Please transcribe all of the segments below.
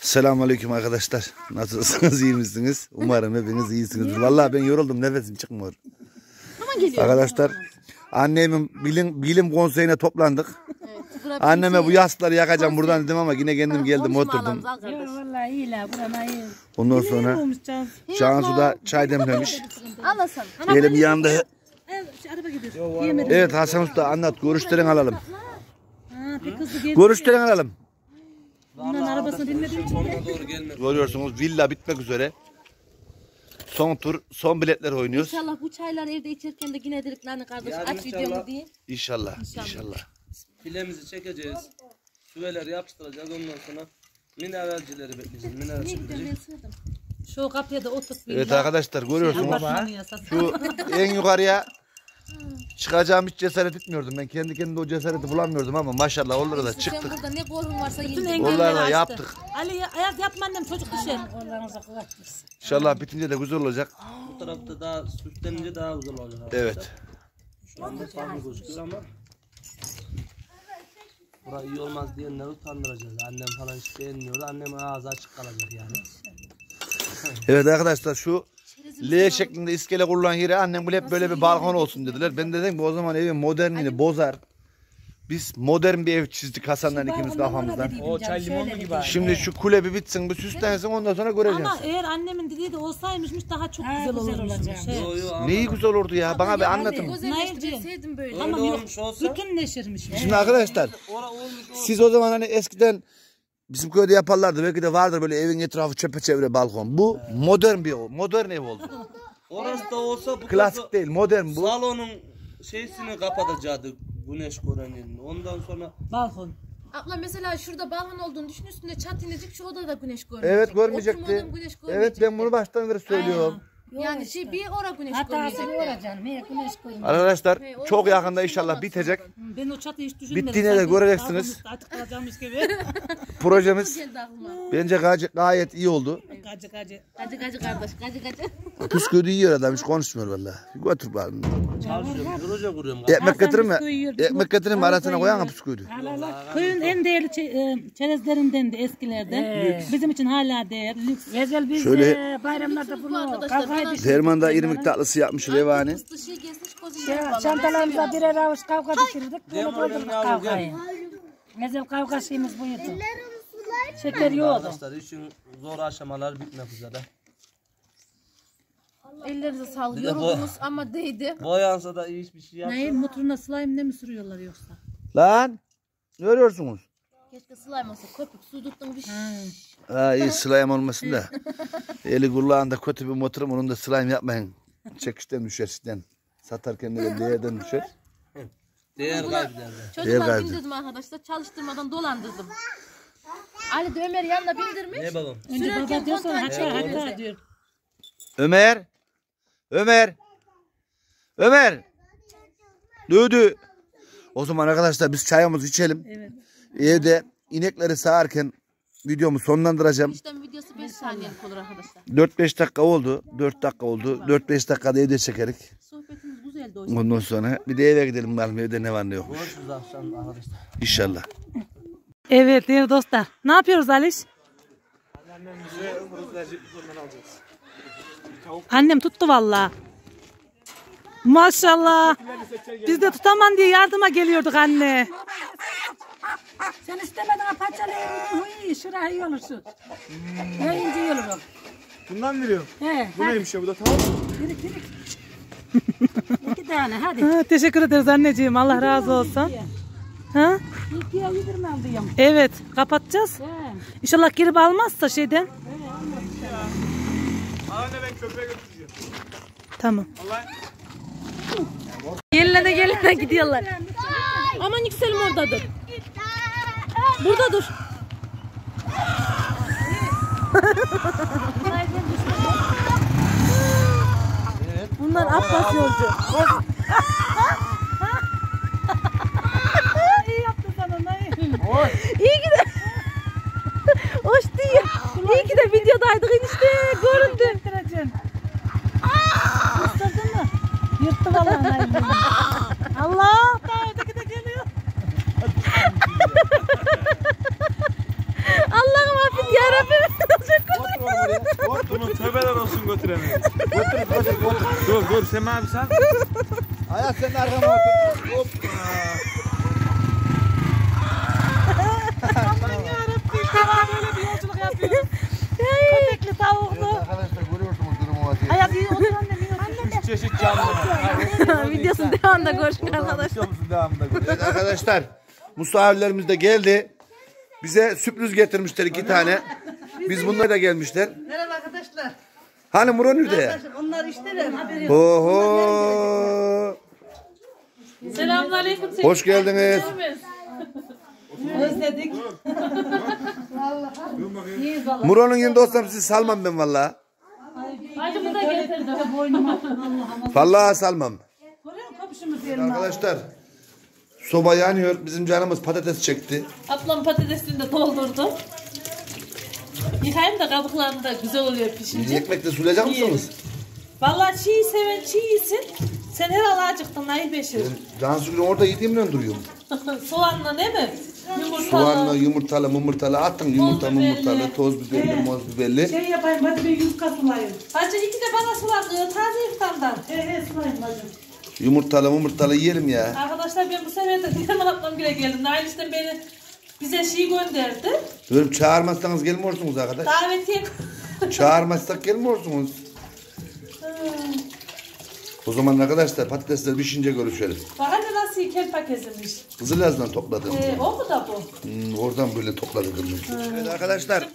Selamünaleyküm arkadaşlar. Nasılsınız, iyi misiniz? Umarım hepiniz iyisinizdir. Vallahi ben yoruldum, nefesim çıkmıyor. Arkadaşlar, annemin bilim, bilim konseyine toplandık. Anneme bu yastıkları yakacağım buradan dedim ama yine kendim geldim oturdum. Yok vallahi iyi la buranın iyi. Ondan sonra. Cansu da çay demlemiş. Anlasın. Elim yandı. Evet, şu araba gidiyor. Yemedim. Evet Hasan Usta anlat, görüşlerini alalım. Ha, bir kızı geldi. Görüşlerini alalım. Bunların arabasını dinlediğim için. Görüyorsunuz villa bitmek üzere. Son tur, son biletler oynuyoruz. İnşallah bu çaylar evde içerken de yine dediklerini kardeş aç videomu diye. İnşallah, inşallah. Filemizi çekeceğiz. Süveleri yapıştıracağız. Ondan sonra mineralcileri bekleyeceğiz. Mineralci gelecek. Şu kapıya da oturt bir. Evet arkadaşlar görüyorsunuz. Apartmanı yasası. Şu en yukarıya çıkacağım hiç cesaret etmiyordum. Ben kendi kendime o cesareti bulamıyordum ama maşallah oralara da Sen çıktık. burada ne korun varsa Bütün yine. engelleri açtı. yaptık. Ali ya- ayaz yapma annem çocuk düşer. Oralarınıza kulak versin. İnşallah bitince de güzel olacak. Bu tarafta daha süslenince daha güzel olacak. Evet. Şu anda gözüküyor ama Bura iyi olmaz diyenleri utandıracağız. Annem falan hiç beğenmiyordu. Annemin ağzı açık kalacak yani. Evet arkadaşlar şu L şeklinde iskele kurulan yere annem böyle hep böyle bir balkon olsun dediler. Ben de dedim ki o zaman evin modernliğini bozar. Biz modern bir ev çizdik Hasan'la ikimiz kafamızdan. O çay limonlu gibi. Şimdi şu kule bir bitsin, bir süslensin ondan sonra göreceğiz. Ama eğer annemin dediği de olsaymışmış daha çok güzel olurmuş. Şey. Yo yo Neyi güzel olurdu ya? Bana bir anlatın. Özelleştirseydim böyle. öyle Ama yok. olsa Bütünleşirmiş. Şimdi arkadaşlar ora olmuş olsa siz o zaman hani eskiden bizim köyde yaparlardı. Belki de vardır böyle evin etrafı çepeçevre balkon. Bu modern bir ev. Modern ev oldu. orası da olsa bu Klasik değil, modern bu. Salonun şeysini kapatacaktı güneş görenin. Ondan sonra Balkon. Abla mesela şurada balkon olduğunu düşün üstünde çat inecek şu odada güneş görmeyecek. Evet görmeyecekti. Güneş Evet görmeyecek. ben bunu baştan beri söylüyorum. Yani şey bir ora güneş Hatası görmeyecek. olacaksın. Niye güneş koyun? Arkadaşlar çok yakında inşallah bitecek. Ben o çatıyı hiç düşünmedim. Bittiğine de göreceksiniz. Artık kalacakmış gibi. Projemiz bence gayet, gayet iyi oldu. Gacı gacı. Gacı gacı kardeş gacı gacı. Püsküvü yiyor adam hiç konuşmuyor valla. Götür bari. çalışıyorum. Proje kuruyorum. Ekmek getirin mi? yiyor, Ekmek getirin mi arasına koyan püsküvü. Köyün en değerli e, çerezlerinden de eskilerden. Bizim için hala değer. Lüks. Gezel biz Şöyle- bayramlarda bunu arkadaşlar, kavga bana- edip Derman da irmik tatlısı yapmış Revani. Şey şey, çantalarımıza birer avuç kavga düşürdük. Bunu yavrum, kavgayı. Gezel kavga şeyimiz buydu. Şeker yoktu. Arkadaşlar işin zor aşamalar bitmek üzere. Ellerinize sağlık. Bir de bu- Yoruldunuz ama değdi. Boyansa da iyi hiçbir şey yapmıyor. Neyin motoruna slime ne mi sürüyorlar yoksa? Lan ne örüyorsunuz? Keşke slime olsa köpük su tuttun bir şey. Ha iyi slime olmasın da. Eli kulağında kötü bir motorum onun da slime yapmayın. Çekişten düşer sizden. Satarken de değerden düşer. Değer kaybederler. Değer Çocuklar bindirdim arkadaşlar. Çalıştırmadan dolandırdım. Ali de Ömer yanına bindirmiş. Ne bakalım? Önce baba diyor sonra hatta hatta diyor. Ömer. Ömer. Ömer. Düdü. O zaman arkadaşlar biz çayımızı içelim. Evet. Evde inekleri sağarken videomu sonlandıracağım. İşte videosu 5 saniyelik olur arkadaşlar. 4-5 dakika oldu. 4 dakika oldu. 4-5 dakikada evde çekerik. Sohbetimiz güzeldi yüzden. Ondan sonra bir de eve gidelim bakalım evde ne var ne yok. Görüşürüz akşam arkadaşlar. İnşallah. Evet değerli dostlar. Ne yapıyoruz Aliş? Annem tuttu valla. Maşallah. Biz de tutamam diye yardıma geliyorduk anne. Sen istemeden parçalayın. Huy şuraya iyi olursun. Ya ince iyi olurum. Bundan mı veriyorum? He, Bu hadi. neymiş ya bu da tamam. Yürü yürü. İki tane hadi. Ha, teşekkür ederiz anneciğim. Allah razı olsun. Ha? İkiye. Evet kapatacağız. He. İnşallah girip almazsa şeyden. Anne ben köpeğe götüreceğim. Tamam. Gelene gelene gidiyorlar. Aman yükselim oradadır. Burada dur. Bunlar Abbas yolcu. İyi yaptın sana Naim. İyi ki de. Hoş değil. İyi ki de videodaydık enişte. Göründü. Yürüteceksin. Isırdın mı? Yırttı vallahi Naim beni. Allah daha öteki de geliyor. Allah'ım affet yarabbim götüremedim. Götür götür götür. Dur dur Sema abi sen. Ayak sen arkama otur. Hop. Böyle bir yolculuk yapıyoruz. Köpekli tavuklu. Arkadaşlar görüyorsunuz durumu vaziyeti. Hayat iyi otur anne. Üç çeşit canlı var. Videosun devamında görüşün arkadaşlar. Videomuzun devamında görüşürüz. Evet arkadaşlar misafirlerimiz de geldi. Bize sürpriz getirmişler iki tane. Biz bunlar da gelmişler. Merhaba arkadaşlar. Hani Murat nerede? Onlar işteler. Haberi yok. Oho. Selamünaleyküm. Hoş geldiniz. Özledik. Murat'ın yanında olsam sizi salmam ben valla. Bacımı da getirdim. Vallahi salmam. Arkadaşlar soba yanıyor. Bizim canımız patates çekti. Ablam patatesini de doldurdu. Yıkayayım da kabuklarını da güzel oluyor pişince. Ekmekle sulayacak mısınız? Vallahi çiğ seven çiğ yesin. Sen herhalde acıktın Nail Beşir. Cansu'nun orada yediğimle duruyorum. Soğanla değil mi? Yumurtalı. Soğanla, yumurtalı, mumurtalı attın. Yumurta, Toz mumurtalı, toz biberli, moz biberli. Şey yapayım hadi bir yufka sulayın. Hacı iki de bana sulandı. Taze iftardan. He he sulayın bacım. Yumurtalı, mumurtalı yiyelim ya. Arkadaşlar ben bu sefer de Didem ablam bile geldim. Nail işte beni bize şey gönderdi. Diyorum çağırmazsanız gelmiyorsunuz arkadaş. Davetiye Çağırmazsak gelmiyorsunuz. O zaman arkadaşlar patatesler pişince görüşelim. Bak hadi nasıl kel paketiymiş. Kızılyaz'dan topladım. Ee, o mu da bu? Hmm, oradan böyle topladık. Evet arkadaşlar.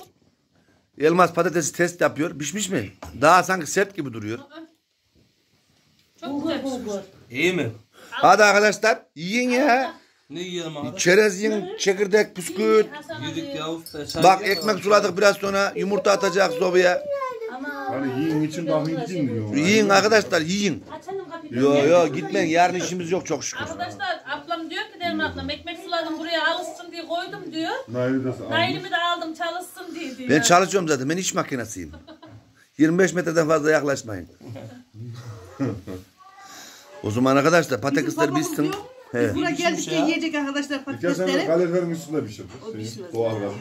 Elmas patatesi test yapıyor. Pişmiş mi? Daha sanki sert gibi duruyor. Çok güzel pişmiş. İyi mi? Hadi arkadaşlar yiyin ya. Ne yiyelim abi? Çerez yiyin, çekirdek. Hasan Yedik ya usta. Çay Bak yiyelim ekmek abi. suladık biraz sonra yumurta atacak sobaya. Hani yiyin için bakın için diyor. Yiyin arkadaşlar yiyin. Açalım kapıyı. Yo yo gitmeyin yarın işimiz yok çok şükür. Arkadaşlar ablam diyor ki Derman ablam ekmek suladım buraya alışsın diye koydum diyor. Nail'i de sağ Nail'imi de aldım çalışsın diye diyor. Ben çalışıyorum zaten ben iş makinesiyim. 25 metreden fazla yaklaşmayın. o zaman arkadaşlar patatesler bitsin. He. Buraya geldik de yiyecek arkadaşlar Geçen sene patatesleri. kaloriferin üstünde pişirdi. Doğal gaz.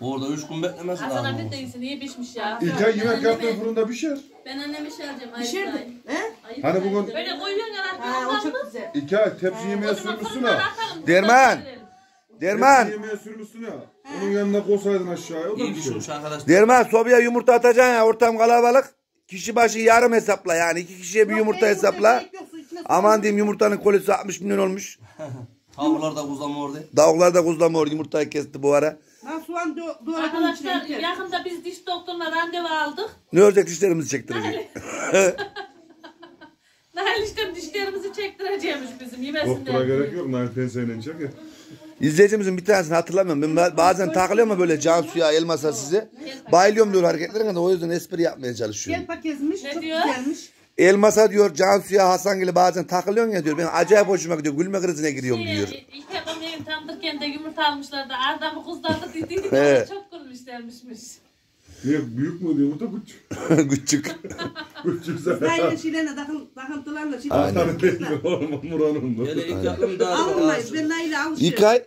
Orada üç gün beklemesi Hasan lazım. abi de iyisin iyi pişmiş ya. İlk ay yemek yaptığı fırında pişer. Ben anneme şey alacağım. Pişirdi. He? Hani bugün Böyle koyuyorsun ya Ha, o çok güzel. iki ay tepsi yemeğe O sürmüşsün ha. Derman. Derman. Tepsi yemeğe sürmüşsün ya. Onun yanına koysaydın aşağıya o da İyi pişer. Derman sobaya yumurta atacaksın ya ortam kalabalık. Kişi başı yarım hesapla yani iki kişiye bir yumurta hesapla. Aman diyeyim yumurtanın kolisi 60 milyon olmuş. Tavuklar da kuzlama orada. Davuklar da kuzlamıyor yumurtayı kesti bu ara. Ben soğan do- doğradım Arkadaşlar içine. yakında biz diş doktoruna randevu aldık. Ne olacak dişlerimizi çektirecek. Nail işte dişlerimizi çektireceğimiş bizim yemesinler. Doktora diye. gerek yok. Nail penseyle çek ya. İzleyicimizin bir tanesini hatırlamıyorum. Ben ba- bazen takılıyorum ama böyle Cansu'ya elmasa size. Bayılıyorum diyor hareketlerine de o yüzden espri yapmaya çalışıyorum. Gel paketmiş. Ne Çok diyor? güzelmiş. Elmasa diyor Cansu'ya Hasan gibi bazen takılıyorsun ya diyor. Ben acayip hoşuma gidiyor. Gülme krizine giriyorum diyor. Şey, İlk yapım evim tanıdırken de yumurta almışlar da adamı kuzladı dedi. He. Çok gülmüşlermişmiş. Niye büyük mü diyor da küçük. Küçük. Küçük. Nail'in şeylerine takın, takıntılarla şey. Değil oğlum Muran'ın da. Böyle ilk Alınmayız. Ben Nail'e alışıyorum. İlkay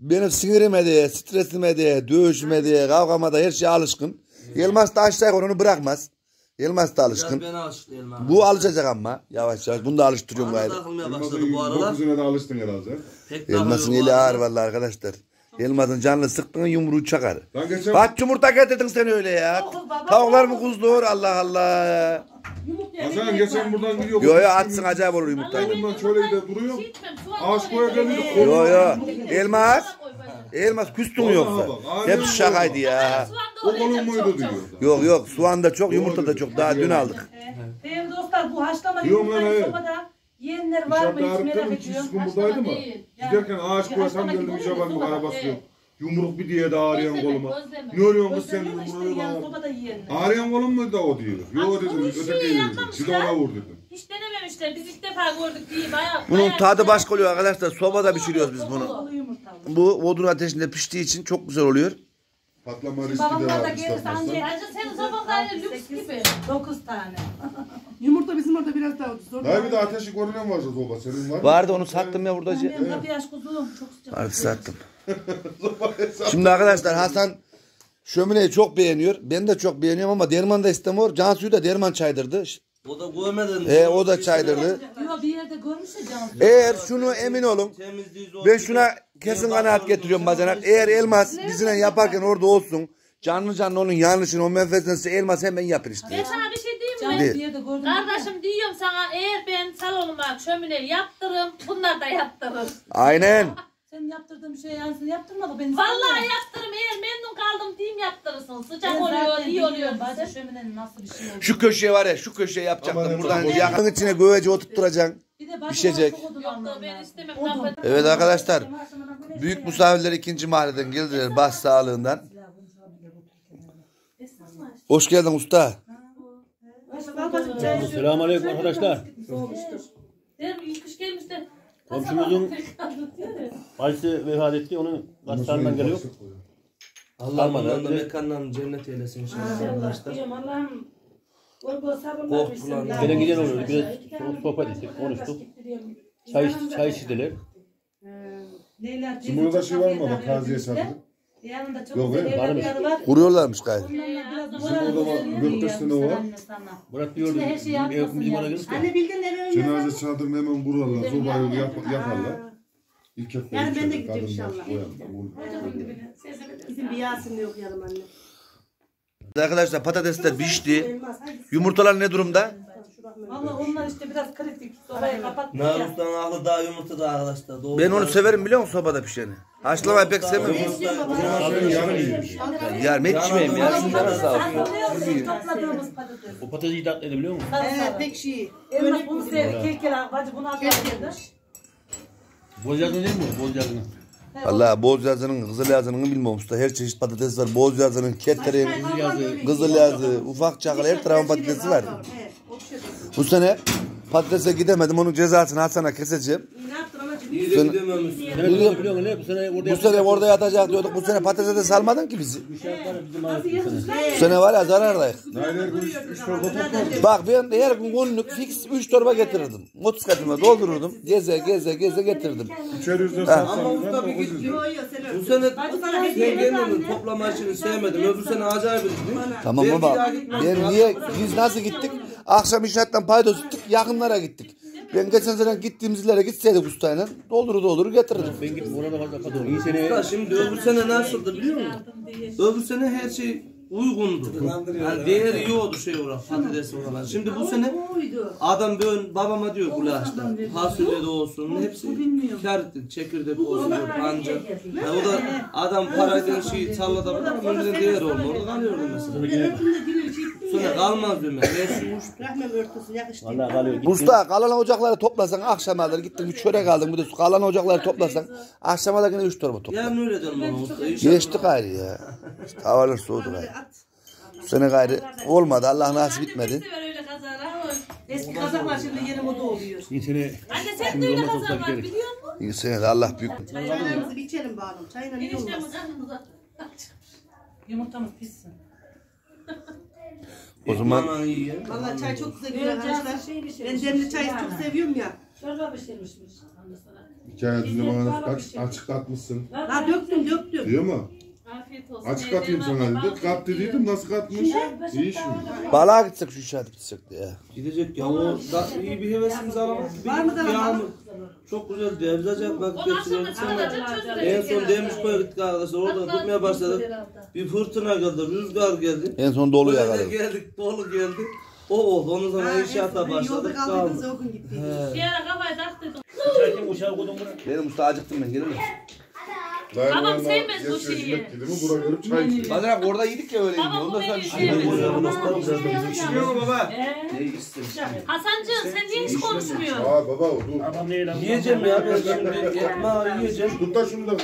benim sinirime de, stresime de, dövüşüme de, kavgama da her şeye alışkın. Elmas da aşağı yukarı onu bırakmaz. Elmas da Biraz alışkın. beni. Bu alışacak ama yavaş yavaş. Bunu da alıştırıyorum Bana gayrı. takılmaya başladı Elmas'ın bu aralar. dokuzuna da alıştın herhalde. Pek Elmas'ın takılıyor eli ağır aralar. vallahi arkadaşlar. Elmas'ın canını sıktığın yumruğu çakar. Lan geçen Kaç yumurta getirdin sen öyle ya? Tavuklar mı kuzdur Allah Allah. Hasan geçen buradan gidiyor. Yo yo atsın acayip olur yumurtayı. Bundan şöyle gider duruyor. Ağaç mı? koya geldi. Yo yo. Elmas. Elmas küstün yoksa. bak, Hep şakaydı ya. O olacak muydu diyor. Yok yok soğan da çok yumurta da çok. Daha dün aldık. Değerli dostlar bu haşlama yumurtayı sobada yiyenler var mı hiç merak ediyorum. mı? değil. Giderken ağaç koyasam haşlama geldim oluyor, çaban sobada. arabası yok. Yumruk bir diye de ağrıyan koluma. Ne arıyorsun kız sen yani bana. Ağrıyan kolum mu da o diyor. Yo Ama dedim öteki dedim. de ona vur dedim. Hiç denememişler. Biz ilk defa gördük diye bayağı. Bunun tadı başka oluyor arkadaşlar. Sobada pişiriyoruz biz bunu. Bu odun ateşinde piştiği için çok güzel oluyor. Patlama riski de Babamlar da var gelirse anca Bence senin sabahları lüks gibi. 9 tane. Yumurta bizim orada biraz daha ucuz. Orada Dayı bir de ateşi görünen var soba senin var mı? Vardı onu sattım ya buradacı. Annem kapıyı aç kuzum çok sıcak. Vardı sattım. Şimdi arkadaşlar Hasan Şömineyi çok beğeniyor. Ben de çok beğeniyorum ama derman da istemiyor. Cansu'yu da derman çaydırdı. O da görmeden. E, o da çaydırdı. Yok bir yerde görmüşse canım. Eğer şunu emin olun. Ben şuna kesin kanaat getiriyorum bacanak. Eğer elmas bizimle yaparken orada olsun. Canlı canlı onun yanlışını o menfeetini elmas hemen yapın işte. Ben sana bir şey diyeyim mi? Değil. bir yerde gördüm. Kardeşim diyorum sana eğer ben salonuma şömine yaptırırım bunlar da yaptırır. Aynen. Sen yaptırdığın bir şey yansın yaptırmadı beni. Vallahi yaptırırım eğer memnun kaldım diyeyim yaptırırsın. Sıcak Ben oluyor iyi oluyor. bacı şöminenin nasıl bir şey olduğunu. Şu köşeye var ya şu köşeye yapacaktım. Aman Buradan yakın içine güvece oturtturacaksın. Bir de bacı pişecek. Evet arkadaşlar. Büyük misafirler ikinci mahalleden geldiler baş sağlığından. Hoş geldin usta. Selamünaleyküm arkadaşlar. Der mi kış gelmiş de. Komşumuzun bacısı vefat etti. Onun hastaneden geliyor. Allah ondan da abi. mekanlarını cennet eylesin inşallah arkadaşlar. Allah'ım. Bol bol sabırlar Korkulan. Gene giden oluyordu. Biraz sohbet- ettik, konuştuk. Çay, çay içtiler. Leyla Şimdi burada şey var mı baba? Taziye satın. Yanında çok Yok, güzel Varmış. evlatları var. Kuruyorlarmış gayet. Onlarla biraz Bizim orada var, yurt dışında var. Murat diyordu. her şeyi Bizim ev yapmasın bizim ona yani. gelirse. Anne eve. Cenaze çadırını hemen kurarlar. Sobayı yap, yaparlar. İlk hep Yani ben de gideceğim inşallah. Bizim bir Yasin de yok yanım anne. Arkadaşlar patatesler pişti. Elmas, hadi. Yumurtalar ne durumda? Valla onlar işte biraz kritik. Sobayı kapattık ya. Narus'tan aklı daha yumurta da arkadaşlar. Doğru. Ben onu severim biliyor musun sobada pişeni? Haşlamayı pek sevmem. Ben yarın hiç içmeyeyim ya. Şunlara sağ. Topladığımız patates. O patatesi tatlıydı biliyor musun? Evet tek şey. Elmas bunu sev. Kekele bacı bunu. Boz yazını değil mi? Boz yazını. Valla boz yazının, kızıl yazının bilmiyorum usta. Her çeşit patates var. Boz yazının, ketterin, kızıl yazı, ufak çakal her tarafın patatesi var. Evet, o şey. Bu sene patatese gidemedim. Onun cezasını Hasan'a keseceğim. Ne yaptın anacığım? İyi de gidememişsin. Ne? Bu sene orada Bu sene orada yatacak diyorduk. Bu sene patatese de salmadın ki bizi. Bu sene. Var ya zarardayız. Bak ben her gün günlük fix 3 torba getirirdim. Motosikletime doldururdum. Geze geze geze getirirdim. İçeri yüzden Ama satsanız usta ben bir 900 git. lira. Yo yo sen Bu sene sen kendini toplama işini sevmedim. Öbür sene acayip. Tamam baba. Ben niye biz nasıl gittik? Akşam inşaattan paydos tuttuk. Yakınlara gittik. Ben geçen sene gittiğimiz yere gitseydik ustayla dolduru dolduru getirirdim. Ben gittim ona da fazla kapatıyorum. İyi sene Usta şimdi öbür sene nasıldı biliyor musun? Öbür sene her şey uygundu. Yani değer iyi oldu şey olarak patates olarak. Şimdi bu sene adam böyle babama diyor bu yaşta. Fasulye de olsun hepsi kar. Çekirdek olsun pancar. Ya o da adam parayla şeyi tarlada bırak ama önceden değer oldu. Orada kalıyordu mesela. Sene kalmaz diyorum ben. Her şey uçtu. Rahmem örtüsü yakıştı. Vallahi kalıyor. Usta kalan ocakları toplasan akşama kadar gittin bir çörek aldın bir de su kalan ocakları toplasan akşama da yine 3 torba topla. Yarın öyle dedim bana. Geçti gayrı ya. Havalar soğudu gayrı. Bu sene gayrı olmadı Allah nasip etmedi. Eski kazaklar şimdi yeni moda oluyor. İyi sene. Anne sen de öyle kazan var biliyor musun? İyi sene de Allah büyük. Çaylarımızı bir içelim bağlım. Çayla iyi olmaz. Yumurtamız pişsin. O zaman Aman iyi ya. Valla çay çok güzel gidiyor arkadaşlar. Ben demli çayı çok seviyorum ya. Çorba pişirmişmiş. Hikayesinde bana aç, açık katmışsın. Ha döktüm döktüm. Diyor mu? Afiyet olsun. Açık var, sana dedi. Kat dediydim nasıl katmış? İyi şimdi. balığa gitsek şu işe gitsek ya. Gidecek ya o da iyi bir hevesimizi alamak. Var mı da? Yağmur. Çok güzel devzacak vakit çözülecek. En son demiş koya gittik arkadaşlar. Oradan tutmaya başladık. Bir fırtına geldi, rüzgar geldi. En son dolu Böyle yakaladım. geldik, dolu geldi. O oldu. Ondan sonra inşaata Yolda başladık. kaldığımız Kaldı. o gün gittik. Bir ara kafayı taktıydım. Benim usta acıktım ben gelir mi? Babam sevmez bu şeyi. Dedi mi? Buraya gelip çay içiyor. Bazen orada yedik ya öyle Babam bu bir şey sevmez. Yiyor mu baba? Ee? Hasancığım sen niye hiç konuşmuyorsun? Aa baba dur. Adam ne lan? Yiyeceğim ya ben şimdi ekmeği yiyeceğim. Tut da şunu da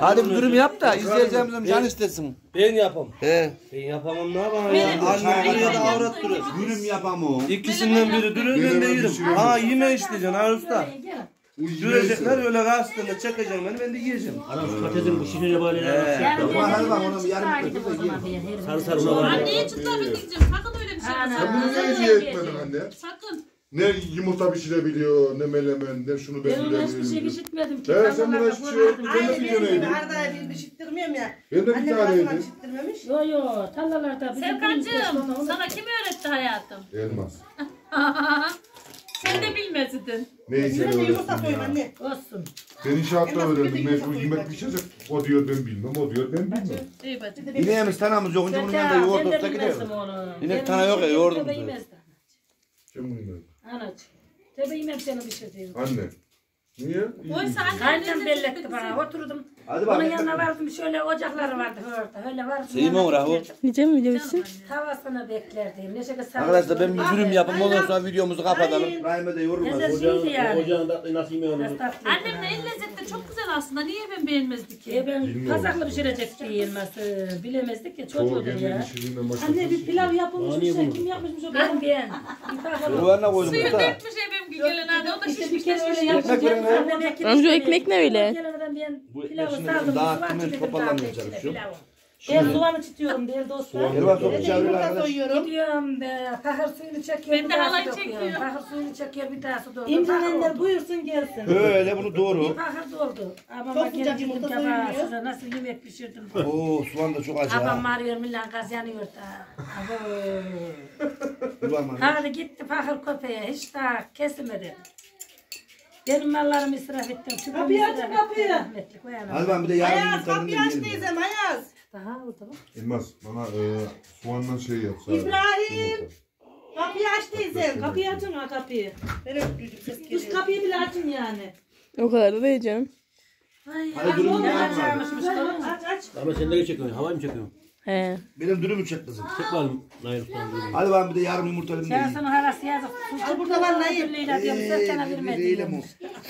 Hadi bir dürüm yap da izleyeceğimizin can istesin. Ben yapam. He. Ben yapamam ne yapayım ya? Annem ya da avrat durur. Dürüm yapamam. İkisinden biri dürür ben de yerim. Ha yeme isteyeceksin ha usta. Dürecekler öyle karşısında çekeceksin beni ben de yiyeceğim. Adam şu patatesin bu şişine böyle ya. Ama hadi bak bir yarım ekmek de yiyelim. Sarı sarı ona var. Anneye çıtla bir diyeceğim. Sakın öyle bir şey yapma. Sen bunu niye hediye etmedin anne? Sakın. Ne yumurta pişirebiliyor, ne melemen, ne şunu ben Ben ona hiçbir şey işitmedim ki. He sen buna hiçbir şey yok. Ben de Aynı bir benim gibi taneydim. Arda'ya bir işittirmiyorum ya. Ben de bir Annem taneydim. işittirmemiş? Yo yo tarlalarda bizim Serkancığım sana kim öğretti hayatım? Elmas. Sen de bilmezdin. Neyse Yine de yumurta öğrettim koyayım ya. anne. olsun. Ben inşaatta Elmas bir de öğrendim. yumurta Mecbur yemek ben. pişecek. O diyor ben bilmem, o diyor ben bilmem. İyi bacım. İneğimiz tanamız yok. Bunun yanında yoğurt de olsa. Yine Benim tane yok ya, yoğurdum tebe diyor. yemezdi. Kim bilmem. Anacığım. Tebe yemem seni bir şey değil. Anne. Niye? İyi. Oysa annem belletti bana. Oturdum. Hadi Onun bak. yanına vardım. Şöyle ocakları vardı orada. Öyle vardım. O. beklerdim. Yiyeceğim mi diyorsun? Tavasını beklerdim. Neşe kız Arkadaşlar ben bir dürüm yapayım ondan sonra videomuzu kapatalım. Rahime de yorulmaz. Ocağın, yani. ocağın tatlıyı nasıl yemeği. Estağfurullah. Annem de el lezzeti çok güzel aslında. Niye ben beğenmezdik E ki? ben Bilmiyorum. kazaklı pişirecek diye elması. Bilemezdik ya çocuğudur ya. Anne bir pilav yapılmış bir şey. Kim yapmışmış o Ben pilavı? ben. Koydum Suyu dökmüş evim gelen hadi. O da şişmiş. Ekmek verin ekmek Amca, ekmek ne öyle? Gelmeden ben Bu pilavı sardım. dağıttım, Sıvak ben dedim, toparlamaya daha bekle, çalışıyorum. pilavı. Ben soğanı çıtıyorum değil dostlar. Gel bak Ben de çok çağırıyor arkadaş. Gidiyorum be, tahır suyunu çekiyor, Ben bir de halay su döküyorum. çekiyor. Tahır suyunu çekiyor, bir daha su. İmzanenler buyursun gelsin. Böyle bunu doğru. Tahır doldu. Ama Çok bak sıcak gene gittim şurada nasıl yemek pişirdim. Oo soğan da çok acı Abam ha. arıyor, millan gaz yanıyor da. Abo. Hadi gitti fakir köpeğe, hiç daha kesilmedi. Benim mallarımı israf ettim. tüpümü Kapıyı israf açın, ettim, kapıyı. rahmetli, koyanım. Hadi ben bir de yarın Ayaz yumurtalarını kapıyı aç yiyelim. teyzem Ayaz. Daha orada bak. Elmas bana e, soğandan şey yap. sadece. İbrahim. Yumurta. Kapıyı aç teyzem. Kapıyı açın ha kapıyı. Ben ses geliyor. kapıyı bile açın yani. O kadar da değil canım. Hadi dürüm Ne yapma. Aç aç. Ama sen de çekiyorsun. Havayı mı çekiyorsun? He. Benim dürümü çek kızım. Bakalım Nail Usta'nın dürümünü. Hadi ben bir de yarın yumurtalarını Sen yiyeyim. sana harası yazık. Al burada var Nail. Leyla diyorum, sen sana Ee, vermedi Leyla diyorum. mı?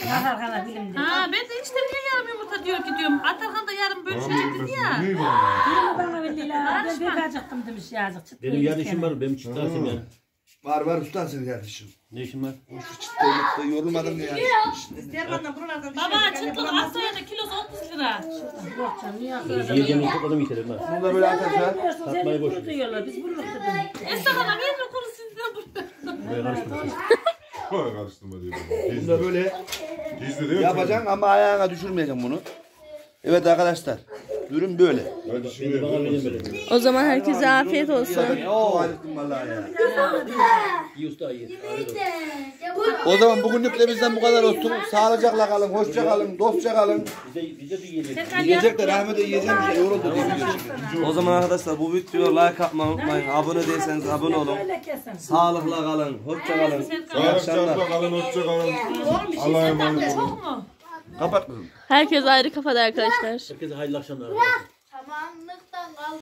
Bahar hala bilim diyor. Ha ben de işte niye yarım yumurta diyor gidiyorum. Atarhan da yarın Bana bölüşecek dedi vermesin. ya. Neyi bana? Ver Leyla. Ben pek acıktım demiş yazık. Çıt Benim böyle sene. var. Benim çıktı açım yani. Var var usta senin kardeşim. Ne işim var? Şu çıktı yumurta yorulmadın mı ya? Bana buralardan bir şey. Baba. Anne çıktı bulamaz. Asya'da kilosu 30 lira. Yiyeceğimi topladım yeterim ben. Bunu da böyle arkadaşlar. Satmayı boş. Biz bunu dedim. Esra Hanım yerin kuru sizden burada. Buraya karışma. Bana karıştırma diyor. Bunu da böyle Gizli değil mi? yapacaksın ama ayağına düşürmeyeceksin bunu. Evet arkadaşlar. Dürüm böyle. O zaman herkese afiyet olsun. O zaman bugünlük de bizden bu kadar olsun. Sağlıcakla kalın, hoşça kalın, dostça kalın. Bize, bize de yiyecek. De rahmet yiyeceğim diye yoruldu diye biliyorsun. O zaman arkadaşlar bu videoya like atmayı unutmayın. Abone değilseniz abone olun. Sağlıkla kalın. Hoşça kalın. İyi akşamlar. Sağlıcakla kalın, hoşça kalın. Allah'a emanet olun. Kapat kızım. Herkes ayrı kafada arkadaşlar. Herkese hayırlı akşamlar. Tamamlıktan kal.